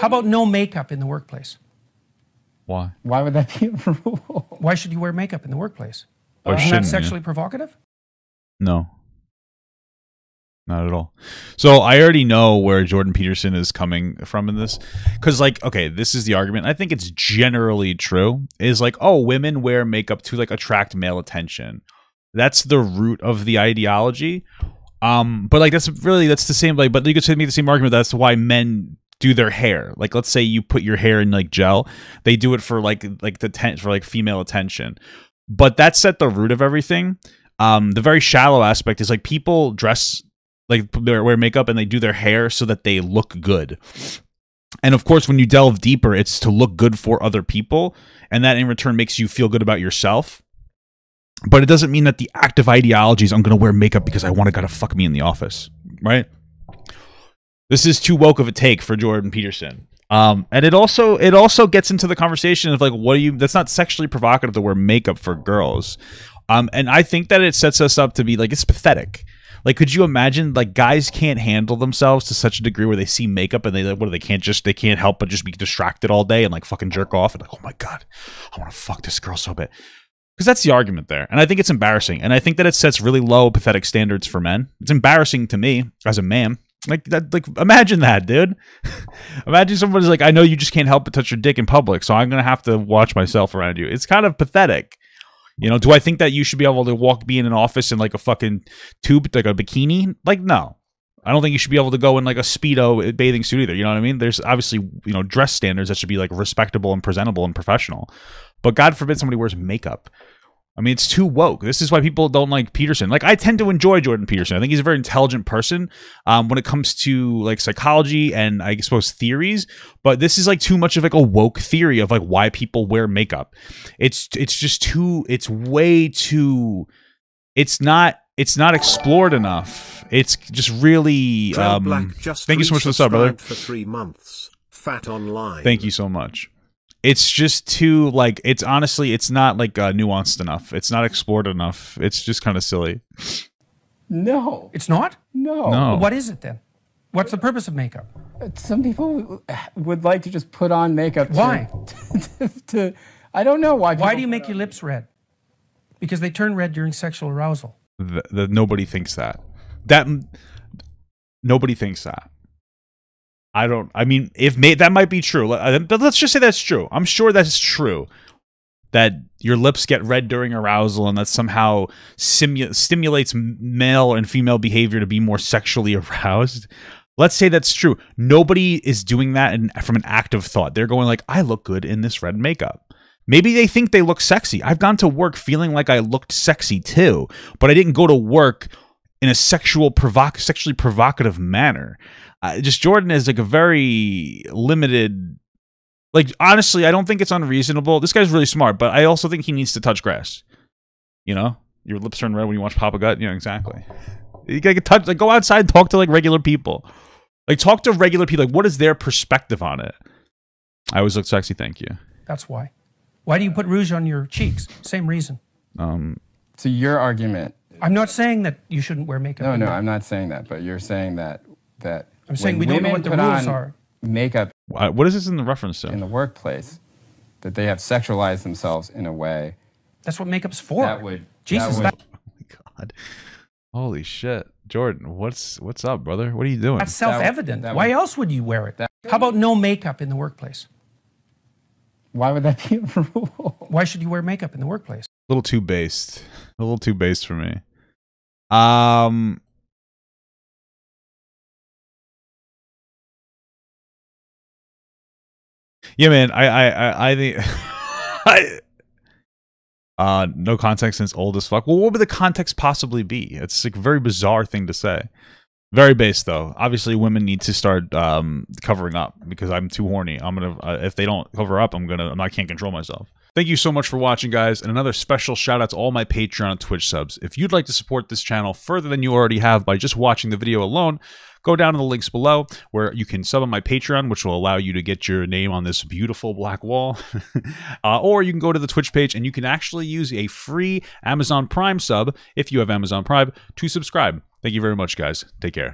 How about no makeup in the workplace? Why? Why would that be a rule? Why should you wear makeup in the workplace? Or Isn't shouldn't that you? sexually provocative? No. Not at all. So I already know where Jordan Peterson is coming from in this. Because, like, okay, this is the argument. I think it's generally true. Is like, oh, women wear makeup to like attract male attention. That's the root of the ideology. Um, but like that's really that's the same like but you could say make the same argument that's why men do their hair. Like let's say you put your hair in like gel, they do it for like like the ten, for like female attention. But that's at the root of everything. Um, the very shallow aspect is like people dress like wear makeup and they do their hair so that they look good. And of course, when you delve deeper, it's to look good for other people, and that in return makes you feel good about yourself. But it doesn't mean that the active ideology is I'm going to wear makeup because I want to gotta fuck me in the office, right? This is too woke of a take for Jordan Peterson. Um, and it also it also gets into the conversation of like, what do you? That's not sexually provocative to wear makeup for girls. Um, and I think that it sets us up to be like it's pathetic. Like, could you imagine like guys can't handle themselves to such a degree where they see makeup and they like, what? They can't just they can't help but just be distracted all day and like fucking jerk off and like, oh my god, I want to fuck this girl so bad. Because that's the argument there. And I think it's embarrassing. And I think that it sets really low, pathetic standards for men. It's embarrassing to me as a man. Like that like imagine that, dude. imagine somebody's like, I know you just can't help but touch your dick in public, so I'm gonna have to watch myself around you. It's kind of pathetic. You know, do I think that you should be able to walk be in an office in like a fucking tube, like a bikini? Like, no. I don't think you should be able to go in like a speedo uh, bathing suit either. You know what I mean? There's obviously you know dress standards that should be like respectable and presentable and professional. But God forbid somebody wears makeup. I mean, it's too woke. This is why people don't like Peterson. Like, I tend to enjoy Jordan Peterson. I think he's a very intelligent person um, when it comes to like psychology and I suppose theories. But this is like too much of like a woke theory of like why people wear makeup. It's it's just too. It's way too. It's not. It's not explored enough. It's just really. Um, Black just thank you so much for the sub, brother. For three months. Fat online. Thank you so much. It's just too like it's honestly it's not like uh, nuanced enough. It's not explored enough. It's just kind of silly. No, It's not? no. No. What is it then? What's the purpose of makeup? Some people would like to just put on makeup. Why? To, to- I don't know why. Why do you make your lips red? Because they turn red during sexual arousal. Th- that nobody thinks that. That nobody thinks that. I don't. I mean, if may, that might be true, uh, but let's just say that's true. I'm sure that's true. That your lips get red during arousal, and that somehow simu- stimulates male and female behavior to be more sexually aroused. Let's say that's true. Nobody is doing that in, from an act of thought. They're going like, "I look good in this red makeup." Maybe they think they look sexy. I've gone to work feeling like I looked sexy too, but I didn't go to work in a sexual provoc- sexually provocative manner. Uh, just Jordan is like a very limited. Like honestly, I don't think it's unreasonable. This guy's really smart, but I also think he needs to touch grass. You know, your lips turn red when you watch Papa Gut. You know exactly. You gotta get touch. Like go outside, and talk to like regular people. Like talk to regular people. Like what is their perspective on it? I always look sexy. Thank you. That's why. Why do you put rouge on your cheeks? Same reason. Um, So your argument? I'm not saying that you shouldn't wear makeup. No, no, there. I'm not saying that. But you're saying that that. I'm saying when we don't know what the put rules on are. Makeup what is this in the reference to? in the workplace, that they have sexualized themselves in a way That's what makeup's for. that would. Jesus, that would, that- Oh my god. Holy shit. Jordan, what's what's up, brother? What are you doing? that's self-evident. that Why would- else would you wear it? that- How about no makeup in the workplace? why would that be a rule? Why should you wear makeup in the workplace? a little too based. A little too based for me. Um Yeah, man. I I I, I think I uh no context since old as fuck. Well, what would the context possibly be? It's like a very bizarre thing to say. Very base though. Obviously, women need to start um, covering up because I'm too horny. I'm gonna uh, if they don't cover up, I'm gonna I can't control myself. Thank you so much for watching, guys, and another special shout out to all my Patreon and Twitch subs. If you'd like to support this channel further than you already have by just watching the video alone, go down to the links below where you can sub on my Patreon, which will allow you to get your name on this beautiful black wall. uh, or you can go to the Twitch page and you can actually use a free Amazon Prime sub if you have Amazon Prime to subscribe. Thank you very much, guys. Take care.